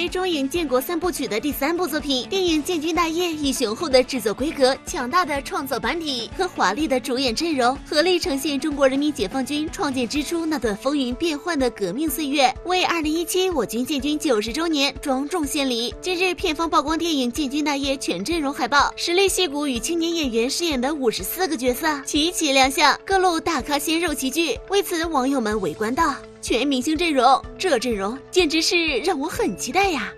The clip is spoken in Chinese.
为中影建国三部曲的第三部作品，电影《建军大业》以雄厚的制作规格、强大的创作班底和华丽的主演阵容，合力呈现中国人民解放军创建之初那段风云变幻的革命岁月，为二零一七我军建军九十周年庄重献礼。近日，片方曝光电影《建军大业》全阵容海报，实力戏骨与青年演员饰演的五十四个角色齐齐亮相，各路大咖鲜肉齐聚。为此，网友们围观道。全明星阵容，这阵容简直是让我很期待呀！